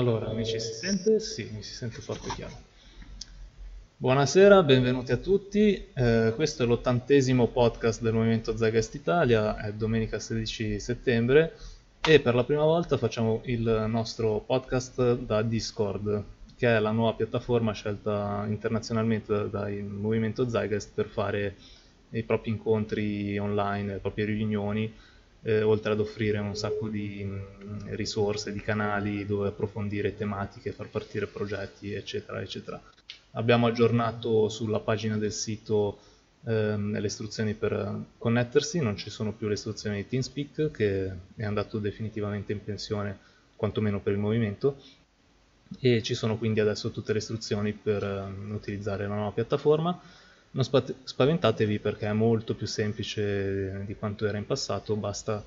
Allora, amici, si sente? Sì, mi si sente forte e chiaro. Buonasera, benvenuti a tutti. Eh, questo è l'ottantesimo podcast del Movimento Zagast Italia, è domenica 16 settembre e per la prima volta facciamo il nostro podcast da Discord, che è la nuova piattaforma scelta internazionalmente dal Movimento Zagast per fare i propri incontri online, le proprie riunioni eh, oltre ad offrire un sacco di mh, mm, risorse, di canali dove approfondire tematiche, far partire progetti, eccetera, eccetera. Abbiamo aggiornato sulla pagina del sito ehm, le istruzioni per connettersi, non ci sono più le istruzioni di TeamSpeak che è andato definitivamente in pensione, quantomeno per il movimento, e ci sono quindi adesso tutte le istruzioni per um, utilizzare la nuova piattaforma non spaventatevi perché è molto più semplice di quanto era in passato, basta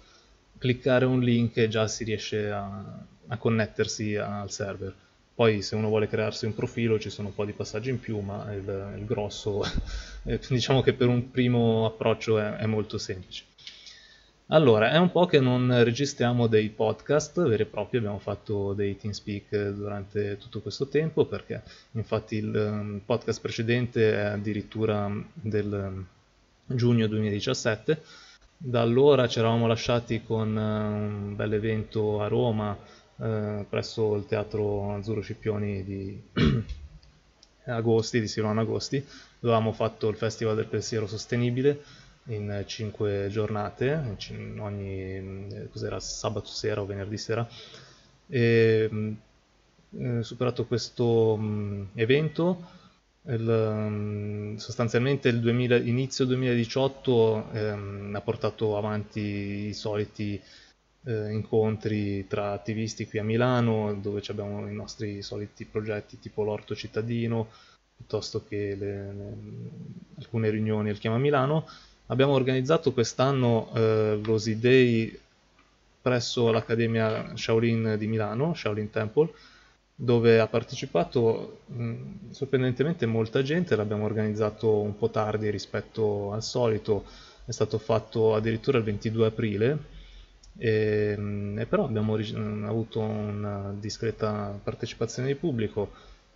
cliccare un link e già si riesce a, a connettersi al server. Poi se uno vuole crearsi un profilo ci sono un po' di passaggi in più, ma il, il grosso diciamo che per un primo approccio è, è molto semplice. Allora, è un po' che non registriamo dei podcast veri e propri, abbiamo fatto dei TeamSpeak durante tutto questo tempo perché infatti il um, podcast precedente è addirittura del um, giugno 2017. Da allora ci eravamo lasciati con uh, un bel evento a Roma uh, presso il teatro Azzurro Scipioni di Agosti, di Silvano Agosti, dove avevamo fatto il Festival del Pensiero Sostenibile in cinque giornate, ogni eh, cos'era, sabato sera o venerdì sera. E, mm, eh, superato questo mh, evento, il, mh, sostanzialmente il 2000, inizio 2018 ehm, ha portato avanti i soliti eh, incontri tra attivisti qui a Milano, dove abbiamo i nostri soliti progetti tipo l'orto cittadino, piuttosto che le, le, alcune riunioni al Chiama Milano Abbiamo organizzato quest'anno eh, l'Osi Day presso l'Accademia Shaolin di Milano, Shaolin Temple, dove ha partecipato mh, sorprendentemente molta gente, l'abbiamo organizzato un po' tardi rispetto al solito, è stato fatto addirittura il 22 aprile, e, mh, e però abbiamo avuto una discreta partecipazione di pubblico,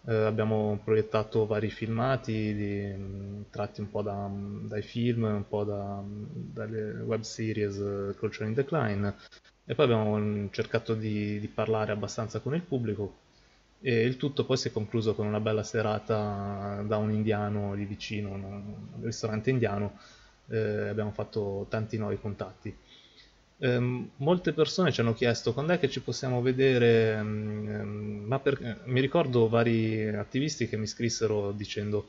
eh, abbiamo proiettato vari filmati di, tratti un po' da, dai film, un po' da, dalle web series uh, Culture in Decline. E poi abbiamo cercato di, di, parlare abbastanza con il pubblico. E il tutto poi si è concluso con una bella serata da un indiano lì vicino, un ristorante indiano, eh, abbiamo fatto tanti nuovi contatti. Eh, molte persone ci hanno chiesto quando è che ci possiamo vedere, ehm, ma per... mi ricordo vari attivisti che mi scrissero dicendo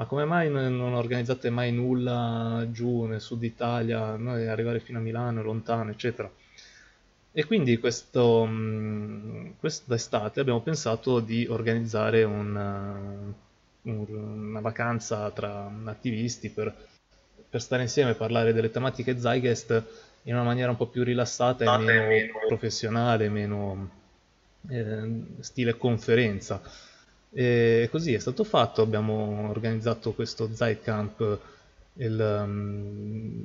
ma come mai non organizzate mai nulla giù nel sud Italia, noi arrivare fino a Milano, lontano, eccetera. E quindi questo, quest'estate abbiamo pensato di organizzare un, una vacanza tra attivisti per, per stare insieme e parlare delle tematiche Zeitgeist in una maniera un po' più rilassata e meno, meno. professionale, meno eh, stile conferenza. E così è stato fatto, abbiamo organizzato questo Zeitcamp il, um,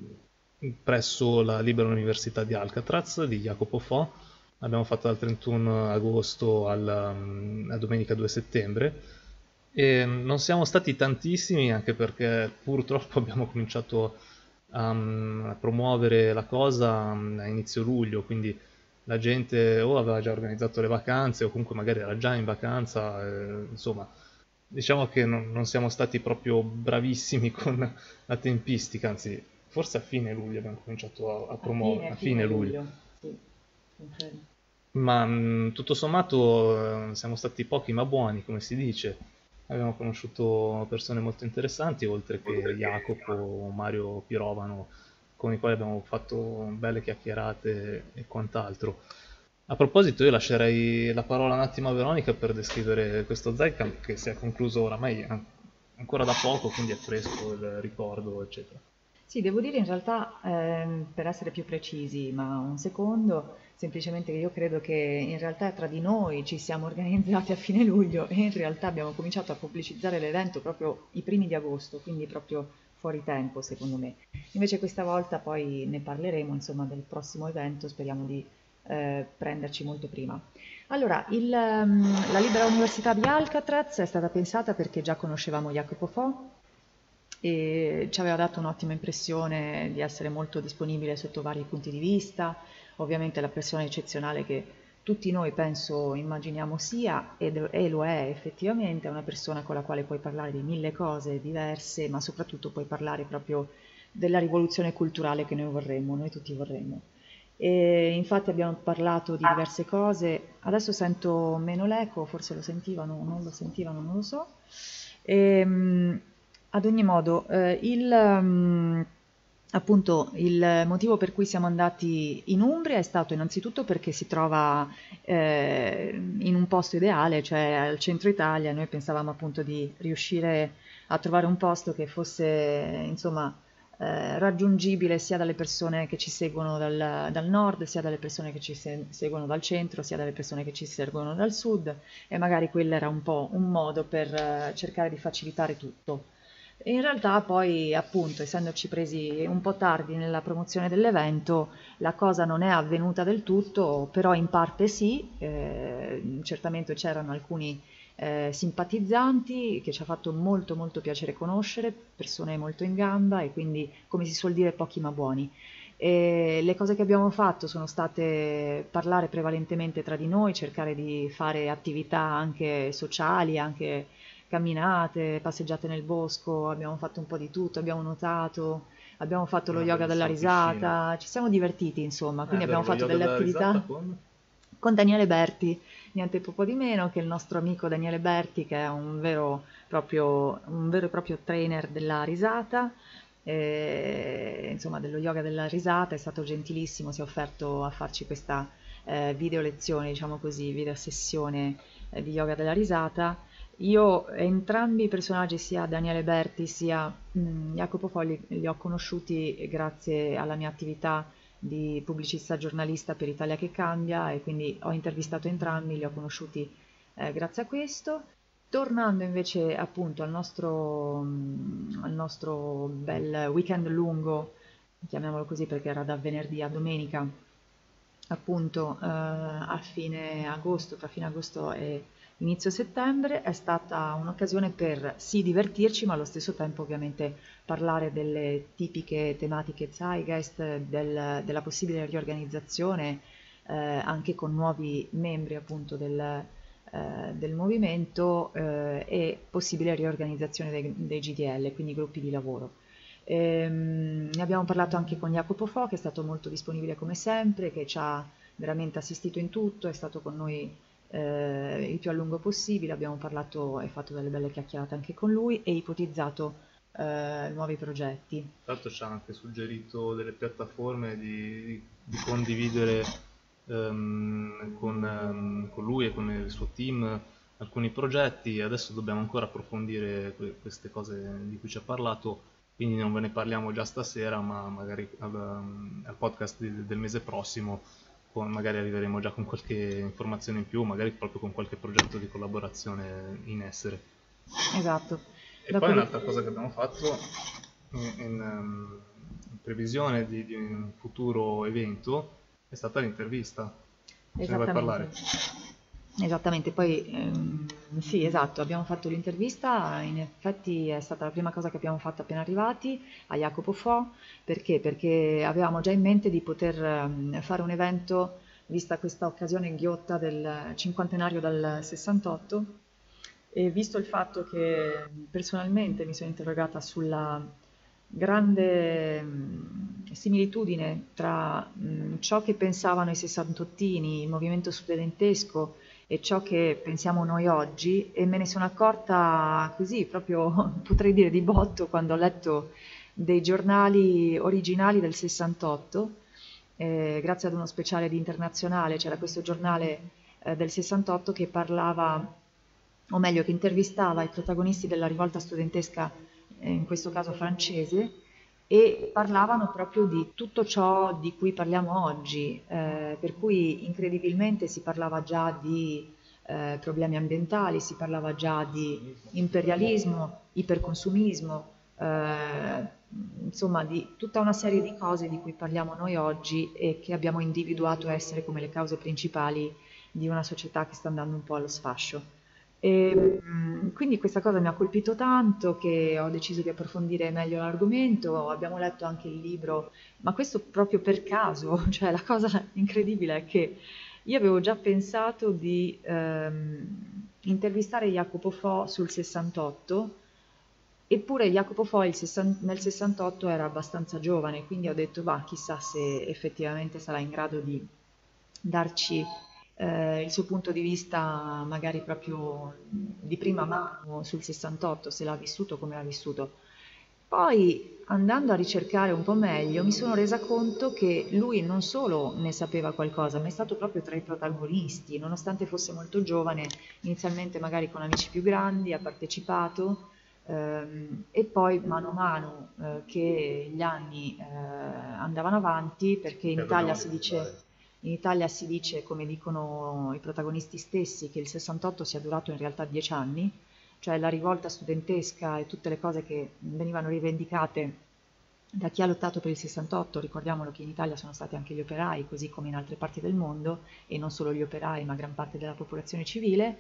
presso la Libera Università di Alcatraz di Jacopo Fo, l'abbiamo fatto dal 31 agosto alla, um, a domenica 2 settembre. E non siamo stati tantissimi anche perché purtroppo abbiamo cominciato um, a promuovere la cosa um, a inizio luglio, quindi la gente o aveva già organizzato le vacanze o comunque magari era già in vacanza, eh, insomma diciamo che non, non, siamo stati proprio bravissimi con la tempistica, anzi forse a fine luglio abbiamo cominciato a, a promuovere, a fine, a fine luglio. luglio. Sì, ma mh, tutto sommato eh, siamo stati pochi ma buoni, come si dice abbiamo conosciuto persone molto interessanti, oltre che Jacopo, Mario Pirovano, con i quali abbiamo fatto belle chiacchierate e quant'altro. A proposito, io lascerei la parola un attimo a Veronica per descrivere questo Zeitcamp che si è concluso oramai ancora da poco, quindi è fresco il ricordo, eccetera. Sì, devo dire in realtà, ehm, per essere più precisi, ma un secondo, semplicemente che io credo che in realtà tra di noi ci siamo organizzati a fine luglio e in realtà abbiamo cominciato a pubblicizzare l'evento proprio i primi di agosto, quindi proprio fuori tempo secondo me. Invece questa volta poi ne parleremo insomma del prossimo evento, speriamo di eh, prenderci molto prima. Allora, il, um, la Libera Università di Alcatraz è stata pensata perché già conoscevamo Jacopo Fo e ci aveva dato un'ottima impressione di essere molto disponibile sotto vari punti di vista, ovviamente la persona eccezionale che tutti noi penso immaginiamo sia ed, e lo è effettivamente, è una persona con la quale puoi parlare di mille cose diverse, ma soprattutto puoi parlare proprio della rivoluzione culturale che noi vorremmo, noi tutti vorremmo. E infatti abbiamo parlato di diverse cose, adesso sento meno l'eco, forse lo sentivano, non lo sentivano, non lo so. E, ehm, ad ogni modo, eh, il... Appunto, il motivo per cui siamo andati in Umbria è stato innanzitutto perché si trova eh, in un posto ideale, cioè al centro Italia. Noi pensavamo appunto di riuscire a trovare un posto che fosse, insomma, eh, raggiungibile sia dalle persone che ci seguono dal, dal, nord, sia dalle persone che ci se- seguono dal centro, sia dalle persone che ci seguono dal sud e magari quello era un po' un modo per eh, cercare di facilitare tutto. In realtà poi, appunto, essendoci presi un po' tardi nella promozione dell'evento, la cosa non è avvenuta del tutto, però in parte sì, eh, certamente c'erano alcuni eh, simpatizzanti che ci ha fatto molto molto piacere conoscere, persone molto in gamba e quindi, come si suol dire, pochi ma buoni. E le cose che abbiamo fatto sono state parlare prevalentemente tra di noi, cercare di fare attività anche sociali, anche camminate, passeggiate nel bosco, abbiamo fatto un po' di tutto, abbiamo nuotato, abbiamo fatto lo yoga della risata, ci siamo divertiti insomma, quindi eh, abbiamo fatto delle attività con... con Daniele Berti, niente po' di meno che il nostro amico Daniele Berti che è un vero, proprio, un vero e proprio trainer della risata, e, insomma dello yoga della risata, è stato gentilissimo, si è offerto a farci questa eh, video lezione, diciamo così, video sessione eh, di yoga della risata io entrambi i personaggi, sia Daniele Berti sia mh, mm, Jacopo Fogli, li ho conosciuti grazie alla mia attività di pubblicista giornalista per Italia che cambia e quindi ho intervistato entrambi, li ho conosciuti eh, grazie a questo. Tornando invece appunto al nostro, mm, al nostro bel weekend lungo, chiamiamolo così perché era da venerdì a domenica, appunto eh, a fine agosto, tra fine agosto e inizio settembre è stata un'occasione per sì divertirci, ma allo stesso tempo ovviamente parlare delle tipiche tematiche Zeitgeist, del, della possibile riorganizzazione eh, anche con nuovi membri appunto del, eh, del movimento eh, e possibile riorganizzazione dei, dei, GDL, quindi gruppi di lavoro. Ehm, ne abbiamo parlato anche con Jacopo Fo, che è stato molto disponibile come sempre, che ci ha veramente assistito in tutto, è stato con noi eh, il più a lungo possibile, abbiamo parlato e fatto delle belle chiacchierate anche con lui e ipotizzato eh, nuovi progetti. Tra l'altro ci ha anche suggerito delle piattaforme di, di condividere um, con, um, con, lui e con il suo team alcuni progetti, adesso dobbiamo ancora approfondire queste cose di cui ci ha parlato, quindi non ve ne parliamo già stasera, ma magari al, um, al podcast di, del mese prossimo magari arriveremo già con qualche informazione in più, magari proprio con qualche progetto di collaborazione in essere. Esatto. E da poi quelli... un'altra cosa che abbiamo fatto in, in, um, in previsione di, di, un futuro evento è stata l'intervista. Ce ne vuoi parlare? Esattamente, poi ehm, sì, esatto, abbiamo fatto l'intervista, in effetti è stata la prima cosa che abbiamo fatto appena arrivati a Jacopo Fo, perché? Perché avevamo già in mente di poter ehm, fare un evento, vista questa occasione ghiotta del cinquantenario dal 68, e visto il fatto che personalmente mi sono interrogata sulla grande mh, similitudine tra mh, ciò che pensavano i sessantottini, il movimento studentesco, e ciò che pensiamo noi oggi e me ne sono accorta così, proprio potrei dire di botto, quando ho letto dei giornali originali del 68, eh, grazie ad uno speciale di internazionale, c'era questo giornale eh, del 68 che parlava, o meglio che intervistava i protagonisti della rivolta studentesca, eh, in questo caso francese, e parlavano proprio di tutto ciò di cui parliamo oggi, eh, per cui incredibilmente si parlava già di eh, problemi ambientali, si parlava già di imperialismo, iperconsumismo, eh, insomma di tutta una serie di cose di cui parliamo noi oggi e che abbiamo individuato essere come le cause principali di una società che sta andando un po' allo sfascio. E, mm, quindi questa cosa mi ha colpito tanto che ho deciso di approfondire meglio l'argomento, abbiamo letto anche il libro, ma questo proprio per caso, cioè la cosa incredibile è che io avevo già pensato di ehm, intervistare Jacopo Fo sul 68, eppure Jacopo Fo nel 68 era abbastanza giovane, quindi ho detto, va, chissà se effettivamente sarà in grado di darci eh, il suo punto di vista magari proprio di prima mano sul 68, se l'ha vissuto come l'ha vissuto. Poi andando a ricercare un po' meglio mi sono resa conto che lui non solo ne sapeva qualcosa, ma è stato proprio tra i protagonisti, nonostante fosse molto giovane, inizialmente magari con amici più grandi, ha partecipato ehm, e poi mano a mano eh, che gli anni eh, andavano avanti, perché in Italia si dice in Italia si dice, come dicono i protagonisti stessi, che il 68 sia durato in realtà dieci anni, cioè la rivolta studentesca e tutte le cose che venivano rivendicate da chi ha lottato per il 68, ricordiamolo che in Italia sono stati anche gli operai, così come in altre parti del mondo, e non solo gli operai, ma gran parte della popolazione civile,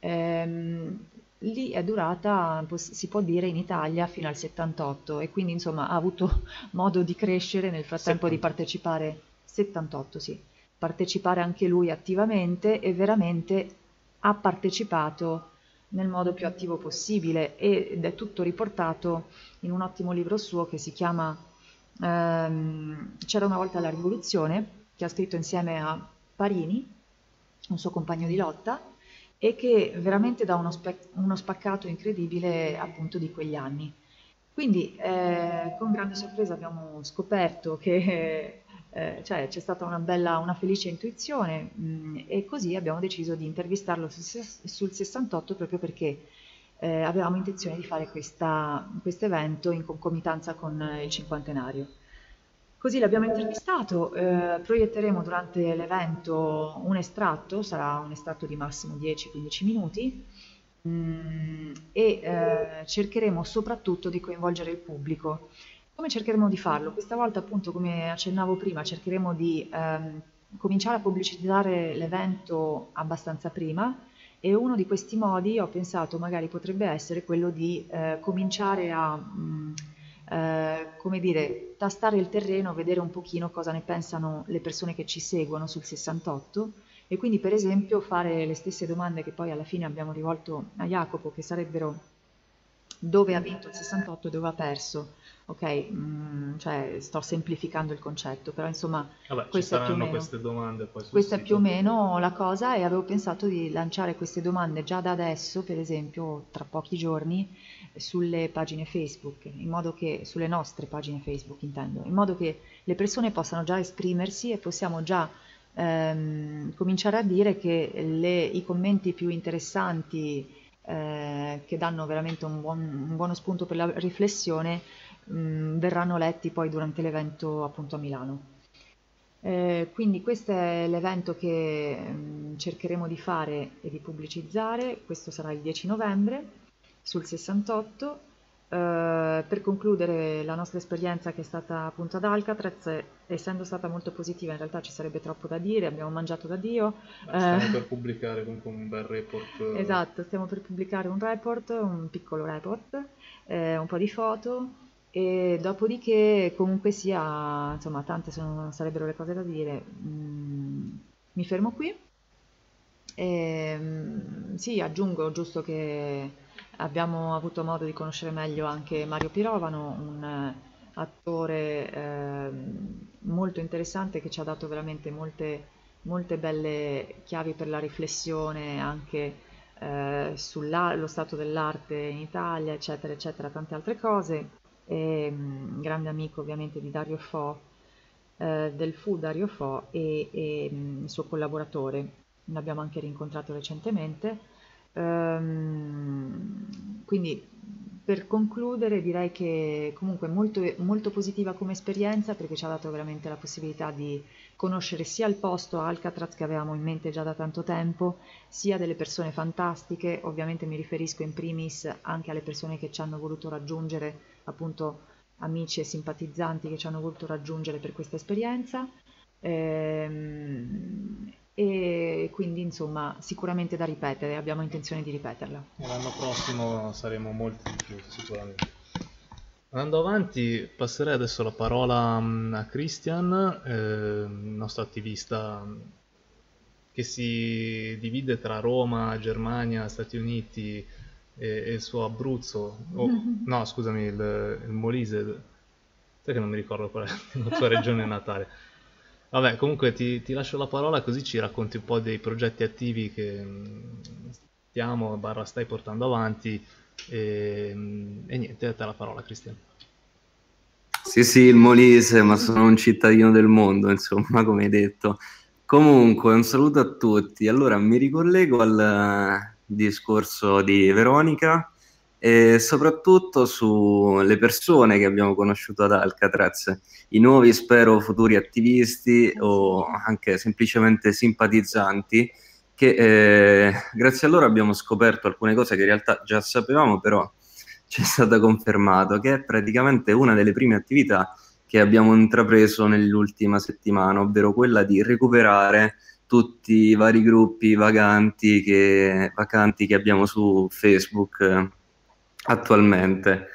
ehm, lì è durata, si può dire, in Italia fino al 78 e quindi insomma ha avuto modo di crescere nel frattempo 70. di partecipare, 78 sì, partecipare anche lui attivamente e veramente ha partecipato nel modo più attivo possibile ed è tutto riportato in un ottimo libro suo che si chiama ehm, C'era una volta la rivoluzione, che ha scritto insieme a Parini, un suo compagno di lotta, e che veramente dà uno, uno spaccato incredibile appunto di quegli anni. Quindi eh, con grande sorpresa abbiamo scoperto che eh, cioè, c'è stata una bella, una felice intuizione mh, mm, e così abbiamo deciso di intervistarlo sul, sul 68 proprio perché eh, avevamo intenzione di fare questo evento in concomitanza con il cinquantenario. Così l'abbiamo intervistato, eh, proietteremo durante l'evento un estratto, sarà un estratto di massimo 10-15 minuti, mh, mm, e eh, cercheremo soprattutto di coinvolgere il pubblico. Come cercheremo di farlo? Questa volta, appunto, come accennavo prima, cercheremo di ehm, cominciare a pubblicizzare l'evento abbastanza prima e uno di questi modi ho pensato magari potrebbe essere quello di eh, cominciare a, mh, mm, eh, come dire, tastare il terreno, vedere un pochino cosa ne pensano le persone che ci seguono sul 68 e quindi per esempio fare le stesse domande che poi alla fine abbiamo rivolto a Jacopo, che sarebbero dove ha vinto il 68 e dove ha perso ok, mm, cioè sto semplificando il concetto, però insomma Vabbè, questa, è meno, queste domande poi questa è più o meno la cosa e avevo pensato di lanciare queste domande già da adesso, per esempio tra pochi giorni, sulle pagine Facebook, in modo che, sulle nostre pagine Facebook intendo, in modo che le persone possano già esprimersi e possiamo già ehm, cominciare a dire che le, i commenti più interessanti eh, che danno veramente un, buon, un buono spunto per la riflessione mh, mm, verranno letti poi durante l'evento appunto a Milano. Eh, quindi questo è l'evento che mh, mm, cercheremo di fare e di pubblicizzare, questo sarà il 10 novembre sul 68. Uh, per concludere la nostra esperienza che è stata appunto ad Alcatraz, essendo stata molto positiva, in realtà ci sarebbe troppo da dire, abbiamo mangiato da Dio. Stiamo uh, per pubblicare comunque un bel report. Esatto, stiamo per pubblicare un report, un piccolo report, eh, un po' di foto e dopodiché, comunque sia, insomma, tante sono, sarebbero le cose da dire. Mm, mi fermo qui. E, mm, sì, aggiungo giusto che abbiamo avuto modo di conoscere meglio anche Mario Pirovano, un attore eh, molto interessante che ci ha dato veramente molte, molte belle chiavi per la riflessione anche eh, sullo stato dell'arte in Italia, eccetera, eccetera, tante altre cose e, mm, grande amico ovviamente di Dario Fo, eh, del FU Dario Fo e, e il suo collaboratore, l'abbiamo anche rincontrato recentemente. Ehm, quindi per concludere direi che comunque molto, molto positiva come esperienza perché ci ha dato veramente la possibilità di conoscere sia il posto Alcatraz che avevamo in mente già da tanto tempo, sia delle persone fantastiche, ovviamente mi riferisco in primis anche alle persone che ci hanno voluto raggiungere appunto amici e simpatizzanti che ci hanno voluto raggiungere per questa esperienza. Ehm, e quindi insomma sicuramente da ripetere, abbiamo intenzione di ripeterla. L'anno prossimo saremo molti di più sicuramente. Andando avanti, passerei adesso la parola mm, a Christian, eh, nostro attivista mm, che si divide tra Roma, Germania, Stati Uniti e, e il suo Abruzzo, oh, no scusami, il, il Molise, sai che non mi ricordo qual è la tua regione natale. Vabbè, comunque ti, ti, lascio la parola così ci racconti un po' dei progetti attivi che mm, stiamo, barra stai portando avanti e, mm, e niente, a te la parola Cristian. Sì, sì, il Molise, ma sono un cittadino del mondo, insomma, come hai detto. Comunque, un saluto a tutti. Allora, mi ricollego al discorso di Veronica e soprattutto sulle persone che abbiamo conosciuto ad Alcatraz, i nuovi, spero, futuri attivisti o anche semplicemente simpatizzanti, che eh, grazie a loro abbiamo scoperto alcune cose che in realtà già sapevamo, però ci è stato confermato che è praticamente una delle prime attività che abbiamo intrapreso nell'ultima settimana, ovvero quella di recuperare tutti i vari gruppi vaganti che, vacanti che abbiamo su Facebook attualmente.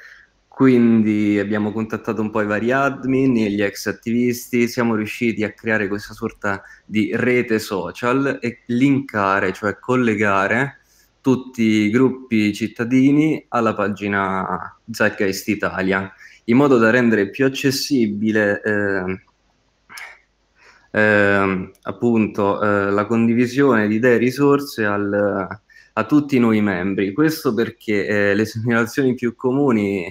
Quindi abbiamo contattato un po' i vari admin e gli ex attivisti, siamo riusciti a creare questa sorta di rete social e linkare, cioè collegare tutti i gruppi cittadini alla pagina Zeitgeist Italia, in modo da rendere più accessibile eh, eh, appunto eh, la condivisione di idee e risorse al, a tutti noi membri. Questo perché eh, le segnalazioni più comuni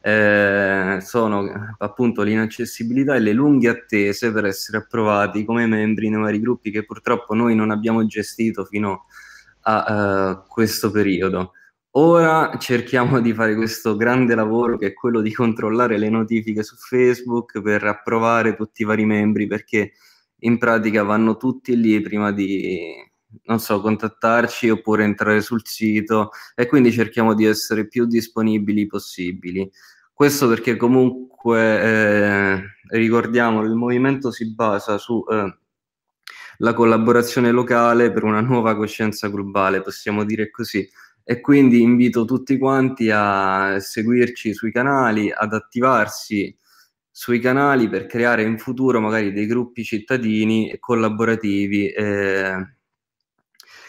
eh, sono appunto l'inaccessibilità e le lunghe attese per essere approvati come membri nei vari gruppi che purtroppo noi non abbiamo gestito fino a uh, questo periodo. Ora cerchiamo di fare questo grande lavoro che è quello di controllare le notifiche su Facebook per approvare tutti i vari membri perché in pratica vanno tutti lì prima di non so, contattarci oppure entrare sul sito e quindi cerchiamo di essere più disponibili possibili. Questo perché comunque eh, ricordiamo il movimento si basa su eh, la collaborazione locale per una nuova coscienza globale, possiamo dire così. E quindi invito tutti quanti a seguirci sui canali, ad attivarsi sui canali per creare in futuro magari dei gruppi cittadini collaborativi. Eh,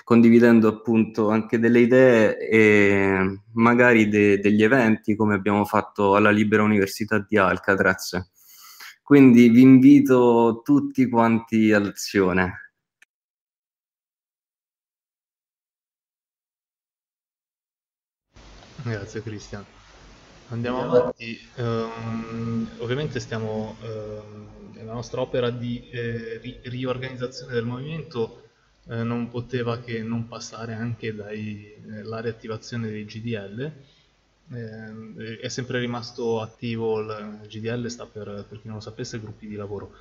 condividendo appunto anche delle idee e magari de- degli eventi come abbiamo fatto alla Libera Università di Alcatraz. Quindi vi invito tutti quanti all'azione. Grazie Cristian. Andiamo avanti. Um, ovviamente stiamo um, nella nostra opera di eh, ri- riorganizzazione del movimento eh, non poteva che non passare anche dalla eh, riattivazione dei GDL. Eh, è sempre rimasto attivo il GDL, sta per, per chi non lo sapesse, gruppi di lavoro.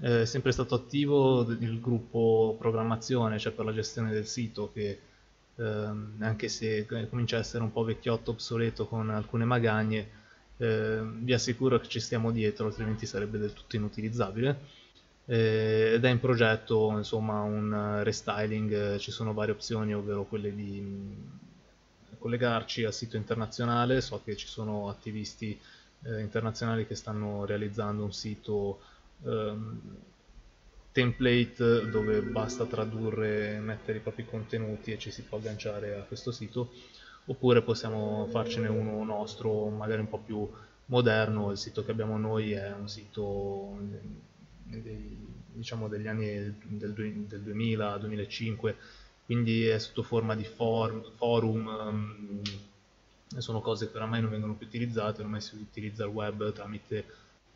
Eh, è sempre stato attivo il gruppo programmazione, cioè per la gestione del sito, che ehm, anche se comincia a essere un po' vecchiotto, obsoleto con alcune magagne, eh, vi assicuro che ci stiamo dietro, altrimenti sarebbe del tutto inutilizzabile. Eh, ed è in progetto insomma un restyling, ci sono varie opzioni, ovvero quelle di collegarci al sito internazionale, so che ci sono attivisti eh, internazionali che stanno realizzando un sito ehm, template dove basta tradurre, mettere i propri contenuti e ci si può agganciare a questo sito, oppure possiamo farcene uno nostro, magari un po' più moderno, il sito che abbiamo noi è un sito dei, diciamo degli anni del, del 2000-2005, quindi è sotto forma di for, forum, um, sono cose che oramai non vengono più utilizzate, ormai si utilizza il web tramite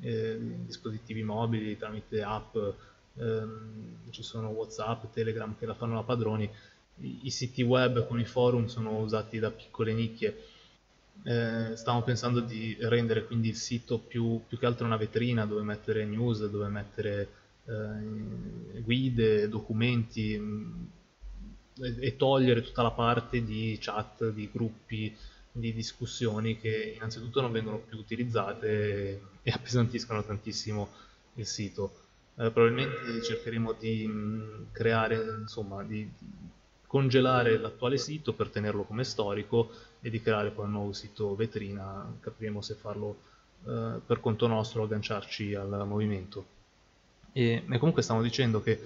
eh, dispositivi mobili, tramite app, ehm, ci sono Whatsapp, Telegram che la fanno da padroni, I, i siti web con i forum sono usati da piccole nicchie eh, stavamo pensando di rendere quindi il sito più, più, che altro una vetrina dove mettere news, dove mettere eh, guide, documenti mh, mm, e, e, togliere tutta la parte di chat, di gruppi di discussioni che innanzitutto non vengono più utilizzate e appesantiscono tantissimo il sito. Eh, probabilmente cercheremo di mh, creare, insomma, di, congelare l'attuale sito per tenerlo come storico e di creare poi un nuovo sito vetrina, capiremo se farlo eh, per conto nostro, agganciarci al movimento. E, e comunque stiamo dicendo che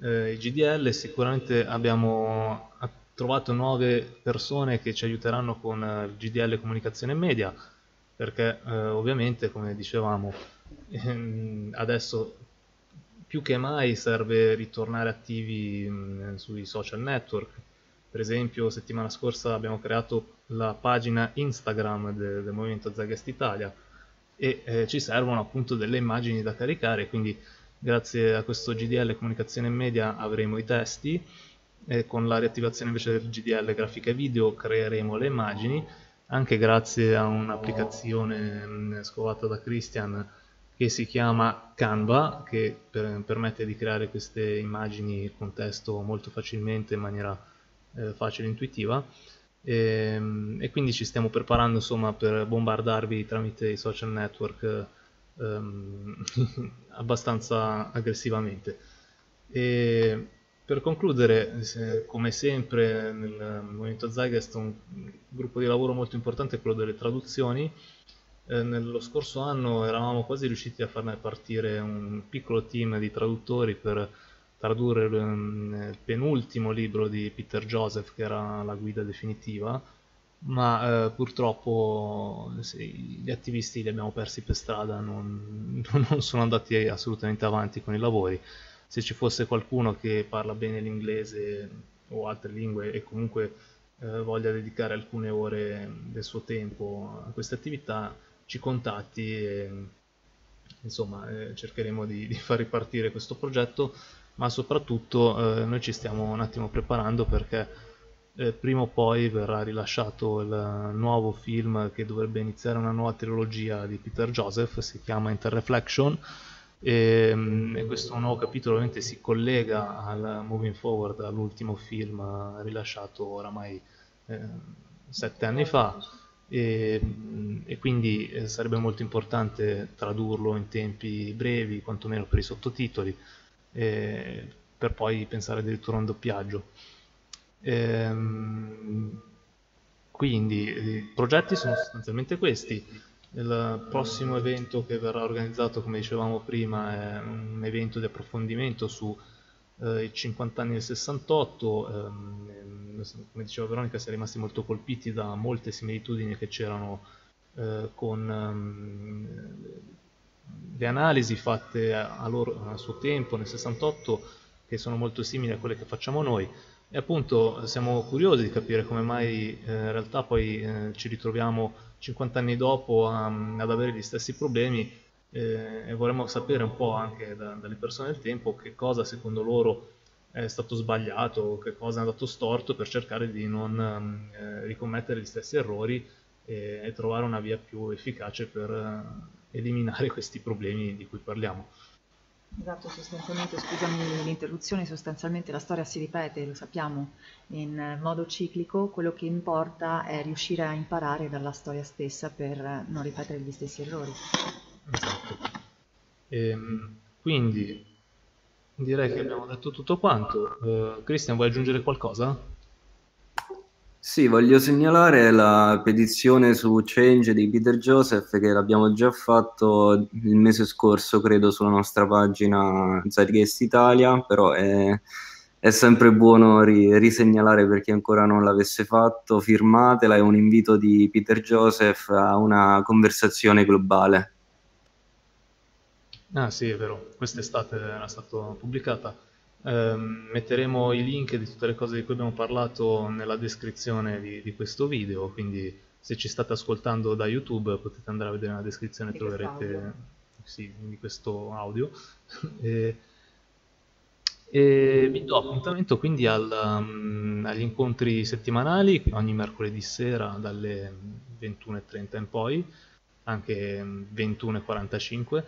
eh, i GDL sicuramente abbiamo trovato nuove persone che ci aiuteranno con il eh, GDL comunicazione media, perché eh, ovviamente, come dicevamo, ehm, adesso più che mai serve ritornare attivi mh, sui social network. Per esempio, settimana scorsa abbiamo creato la pagina Instagram de- del Movimento Zagast Italia e eh, ci servono appunto delle immagini da caricare, quindi grazie a questo GDL comunicazione media avremo i testi e con la riattivazione invece del GDL grafica e video creeremo le immagini anche grazie a un'applicazione mh, scovata da Christian che si chiama Canva, che per, permette di creare queste immagini con testo molto facilmente in maniera eh, facile e intuitiva. E, ehm, e, quindi ci stiamo preparando insomma, per bombardarvi tramite i social network ehm, abbastanza aggressivamente. E per concludere, come sempre nel Movimento Zygest un gruppo di lavoro molto importante è quello delle traduzioni eh, nello scorso anno eravamo quasi riusciti a farne partire un piccolo team di traduttori per tradurre il penultimo libro di Peter Joseph che era la guida definitiva. Ma eh, purtroppo sì, gli attivisti li abbiamo persi per strada non, non, sono andati assolutamente avanti con i lavori. Se ci fosse qualcuno che parla bene l'inglese o altre lingue e comunque eh, voglia dedicare alcune ore del suo tempo a queste attività ci contatti e insomma eh, cercheremo di, di, far ripartire questo progetto ma soprattutto eh, noi ci stiamo un attimo preparando perché eh, prima o poi verrà rilasciato il nuovo film che dovrebbe iniziare una nuova trilogia di Peter Joseph si chiama Interreflection e, mm, e questo nuovo capitolo ovviamente si collega al Moving Forward all'ultimo film rilasciato oramai eh, sette anni fa e, e quindi eh, sarebbe molto importante tradurlo in tempi brevi, quantomeno per i sottotitoli, eh, per poi pensare addirittura a un doppiaggio. Ehm, quindi i progetti sono sostanzialmente questi. Il prossimo evento che verrà organizzato, come dicevamo prima, è un evento di approfondimento su eh, i 50 anni del 68, ehm, come diceva Veronica, si è rimasti molto colpiti da molte similitudini che c'erano eh, con ehm, le analisi fatte a, loro, a suo tempo nel 68 che sono molto simili a quelle che facciamo noi. E appunto siamo curiosi di capire come mai eh, in realtà poi eh, ci ritroviamo 50 anni dopo a, ad avere gli stessi problemi eh, e vorremmo sapere un po' anche da, dalle persone del tempo che cosa secondo loro è stato sbagliato, che cosa è andato storto per cercare di non eh, ricommettere gli stessi errori e, e, trovare una via più efficace per eh, eliminare questi problemi di cui parliamo. Esatto, sostanzialmente, scusami l'interruzione, sostanzialmente la storia si ripete, lo sappiamo, in modo ciclico, quello che importa è riuscire a imparare dalla storia stessa per non ripetere gli stessi errori. Esatto. E, ehm, quindi direi che abbiamo detto tutto quanto. Uh, Christian, vuoi aggiungere qualcosa? Sì, voglio segnalare la petizione su Change di Peter Joseph che l'abbiamo già fatto il mese scorso, credo, sulla nostra pagina Zeitgeist Italia, però è, è sempre buono ri, risegnalare per chi ancora non l'avesse fatto, firmatela, è un invito di Peter Joseph a una conversazione globale. Ah sì, è vero, quest'estate era stata pubblicata. Eh, metteremo i link di tutte le cose di cui abbiamo parlato nella descrizione di, di questo video, quindi se ci state ascoltando da YouTube potete andare a vedere nella descrizione e troverete sì, di questo audio. e, e vi do appuntamento quindi al, um, agli incontri settimanali ogni mercoledì sera dalle 21.30 in poi, anche 21.45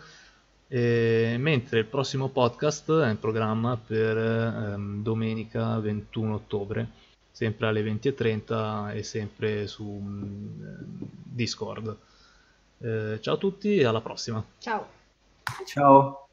e, mentre il prossimo podcast è in programma per ehm, domenica 21 ottobre sempre alle 20.30 e sempre su um, Discord. Eh, ciao a tutti e alla prossima. Ciao. Ciao.